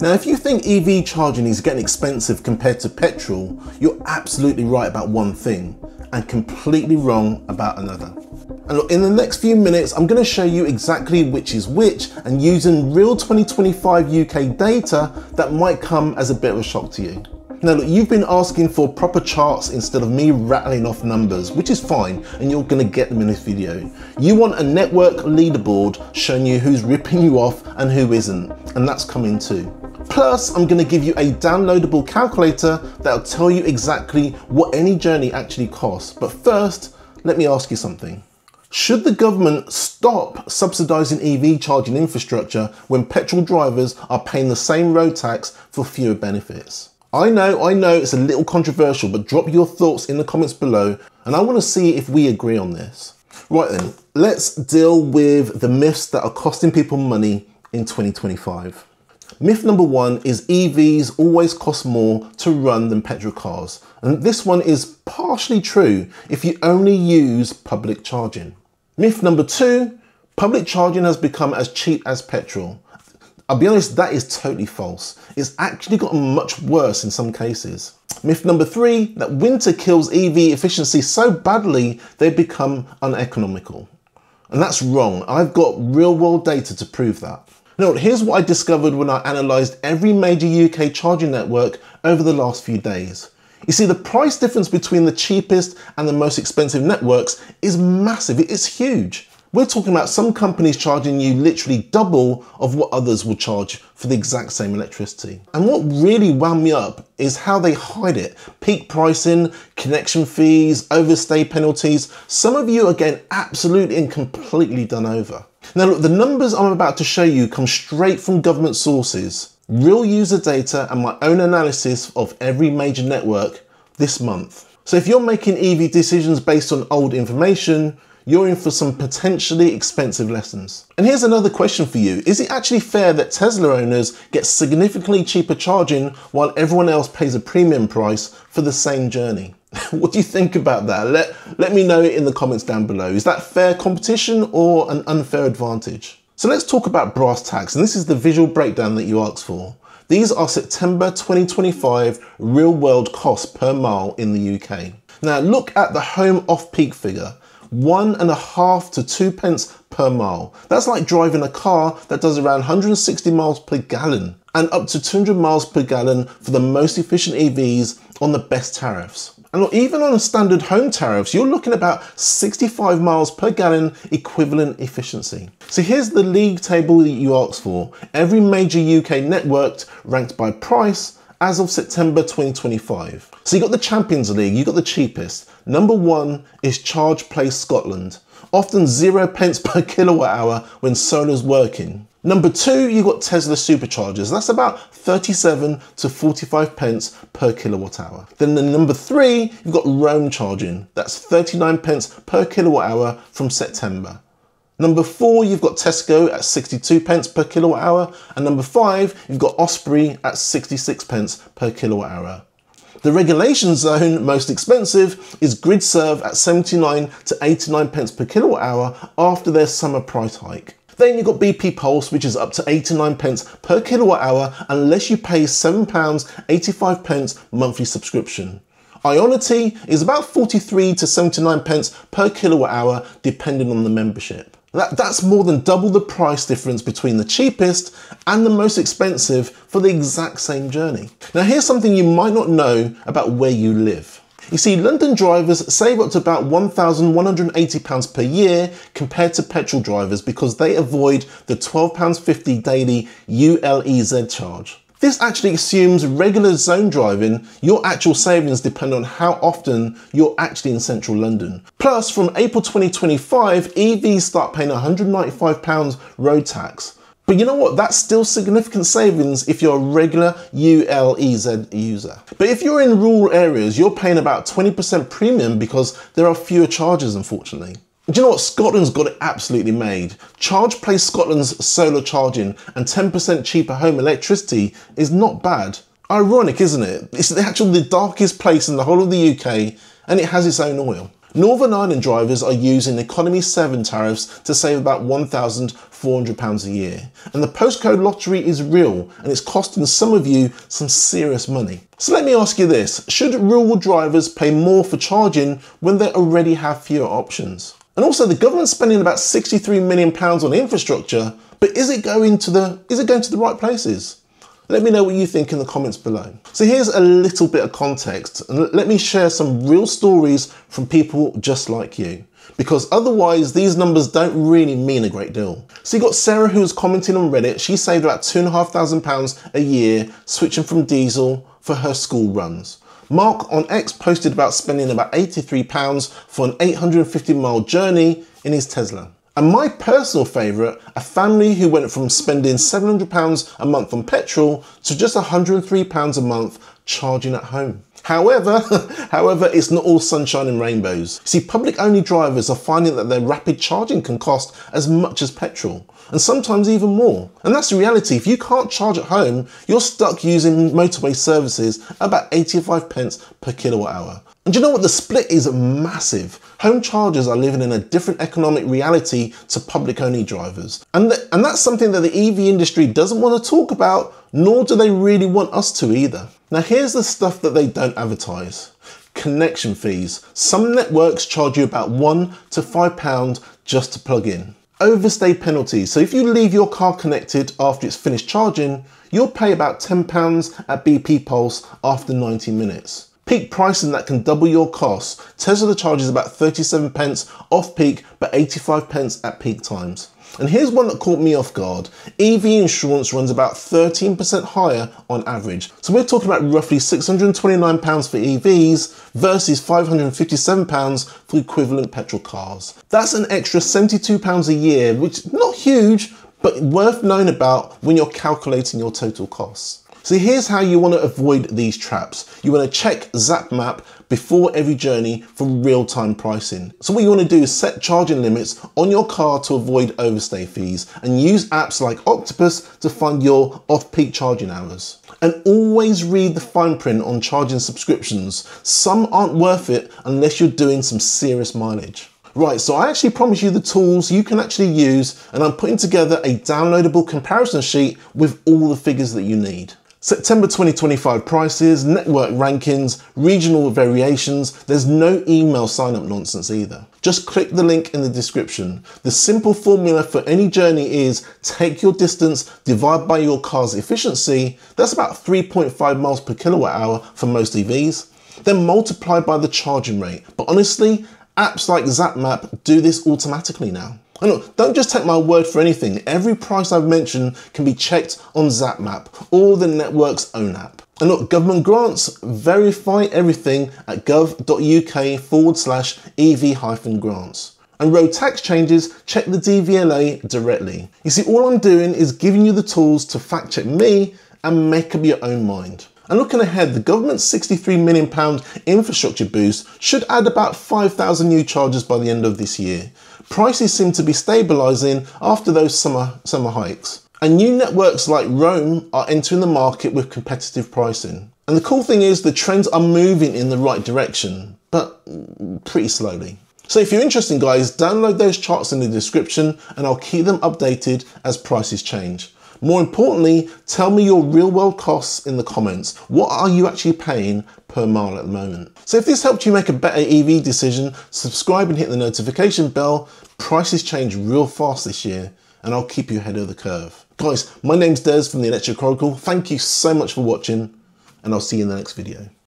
Now, if you think EV charging is getting expensive compared to petrol, you're absolutely right about one thing and completely wrong about another. And look, in the next few minutes, I'm going to show you exactly which is which and using real 2025 UK data that might come as a bit of a shock to you. Now look, you've been asking for proper charts instead of me rattling off numbers, which is fine, and you're gonna get them in this video. You want a network leaderboard showing you who's ripping you off and who isn't, and that's coming too. Plus, I'm gonna give you a downloadable calculator that'll tell you exactly what any journey actually costs. But first, let me ask you something. Should the government stop subsidising EV charging infrastructure when petrol drivers are paying the same road tax for fewer benefits? I know, I know it's a little controversial, but drop your thoughts in the comments below and I want to see if we agree on this. Right then, let's deal with the myths that are costing people money in 2025. Myth number one is EVs always cost more to run than petrol cars. And this one is partially true if you only use public charging. Myth number two, public charging has become as cheap as petrol. I'll be honest, that is totally false. It's actually gotten much worse in some cases. Myth number three, that winter kills EV efficiency so badly they become uneconomical. And that's wrong. I've got real world data to prove that. Now, here's what I discovered when I analysed every major UK charging network over the last few days. You see, the price difference between the cheapest and the most expensive networks is massive, it's huge. We're talking about some companies charging you literally double of what others will charge for the exact same electricity. And what really wound me up is how they hide it. Peak pricing, connection fees, overstay penalties. Some of you are getting absolutely and completely done over. Now look, the numbers I'm about to show you come straight from government sources, real user data and my own analysis of every major network this month. So if you're making EV decisions based on old information, you're in for some potentially expensive lessons. And here's another question for you. Is it actually fair that Tesla owners get significantly cheaper charging while everyone else pays a premium price for the same journey? what do you think about that? Let, let me know in the comments down below. Is that fair competition or an unfair advantage? So let's talk about brass tacks, and this is the visual breakdown that you asked for. These are September 2025 real world costs per mile in the UK. Now look at the home off-peak figure one and a half to two pence per mile. That's like driving a car that does around 160 miles per gallon and up to 200 miles per gallon for the most efficient EVs on the best tariffs. And look, even on standard home tariffs, you're looking about 65 miles per gallon equivalent efficiency. So here's the league table that you asked for. Every major UK networked ranked by price as of September 2025. So you got the Champions League, you got the cheapest. Number one is Charge Place Scotland, often zero pence per kilowatt hour when solar's working. Number two, you've got Tesla superchargers. That's about 37 to 45 pence per kilowatt hour. Then the number three, you've got Roam charging. That's 39 pence per kilowatt hour from September. Number four, you've got Tesco at 62 pence per kilowatt hour. And number five, you've got Osprey at 66 pence per kilowatt hour. The relegation zone most expensive is GridServe at 79 to 89 pence per kilowatt hour after their summer price hike. Then you've got BP Pulse, which is up to 89 pence per kilowatt hour unless you pay £7.85 pence monthly subscription. Ionity is about 43 to 79 pence per kilowatt hour depending on the membership. That, that's more than double the price difference between the cheapest and the most expensive for the exact same journey. Now here's something you might not know about where you live. You see, London drivers save up to about £1,180 per year compared to petrol drivers because they avoid the £12.50 daily ULEZ charge. This actually assumes regular zone driving, your actual savings depend on how often you're actually in central London. Plus, from April 2025, EVs start paying £195 road tax. But you know what? That's still significant savings if you're a regular ULEZ user. But if you're in rural areas, you're paying about 20% premium because there are fewer charges, unfortunately. Do you know what? Scotland's got it absolutely made. Charge Place Scotland's solar charging and 10% cheaper home electricity is not bad. Ironic, isn't it? It's actually the darkest place in the whole of the UK and it has its own oil. Northern Ireland drivers are using Economy 7 tariffs to save about £1,400 a year. And the postcode lottery is real and it's costing some of you some serious money. So let me ask you this, should rural drivers pay more for charging when they already have fewer options? And also the government's spending about 63 million pounds on infrastructure, but is it going to the is it going to the right places? Let me know what you think in the comments below. So here's a little bit of context and let me share some real stories from people just like you because otherwise these numbers don't really mean a great deal. So you got Sarah who was commenting on Reddit, she saved about two and a half thousand pounds a year switching from diesel for her school runs. Mark on X posted about spending about £83 for an 850 mile journey in his Tesla. And my personal favourite, a family who went from spending £700 a month on petrol to just £103 a month charging at home. However, however, it's not all sunshine and rainbows. See, public only drivers are finding that their rapid charging can cost as much as petrol, and sometimes even more. And that's the reality. If you can't charge at home, you're stuck using motorway services about 85 pence per kilowatt hour. And you know what? The split is massive. Home chargers are living in a different economic reality to public only drivers. And, and that's something that the EV industry doesn't want to talk about, nor do they really want us to either. Now here's the stuff that they don't advertise. Connection fees. Some networks charge you about one to five pound just to plug in. Overstay penalties. So if you leave your car connected after it's finished charging, you'll pay about £10 at BP Pulse after 90 minutes. Peak pricing that can double your costs. Tesla charges about 37 pence off peak, but 85 pence at peak times. And here's one that caught me off guard. EV insurance runs about 13% higher on average. So we're talking about roughly £629 for EVs versus £557 for equivalent petrol cars. That's an extra £72 a year, which is not huge, but worth knowing about when you're calculating your total costs. So here's how you want to avoid these traps. You want to check ZapMap before every journey for real-time pricing. So what you want to do is set charging limits on your car to avoid overstay fees and use apps like Octopus to find your off-peak charging hours. And always read the fine print on charging subscriptions. Some aren't worth it unless you're doing some serious mileage. Right, so I actually promise you the tools you can actually use and I'm putting together a downloadable comparison sheet with all the figures that you need. September 2025 prices, network rankings, regional variations, there's no email sign up nonsense either. Just click the link in the description. The simple formula for any journey is take your distance, divide by your car's efficiency, that's about 3.5 miles per kilowatt hour for most EVs, then multiply by the charging rate. But honestly, apps like ZapMap do this automatically now. And look, don't just take my word for anything. Every price I've mentioned can be checked on ZapMap or the network's own app. And look, government grants, verify everything at gov.uk forward slash EV hyphen grants. And road tax changes, check the DVLA directly. You see, all I'm doing is giving you the tools to fact check me and make up your own mind. And looking ahead, the government's £63 million infrastructure boost should add about 5,000 new chargers by the end of this year. Prices seem to be stabilising after those summer, summer hikes. And new networks like Roam are entering the market with competitive pricing. And the cool thing is the trends are moving in the right direction, but pretty slowly. So if you're interested guys, download those charts in the description and I'll keep them updated as prices change. More importantly, tell me your real world costs in the comments. What are you actually paying per mile at the moment? So if this helped you make a better EV decision, subscribe and hit the notification bell. Prices change real fast this year and I'll keep you ahead of the curve. Guys, my name's Des from the Electric Oracle. Thank you so much for watching and I'll see you in the next video.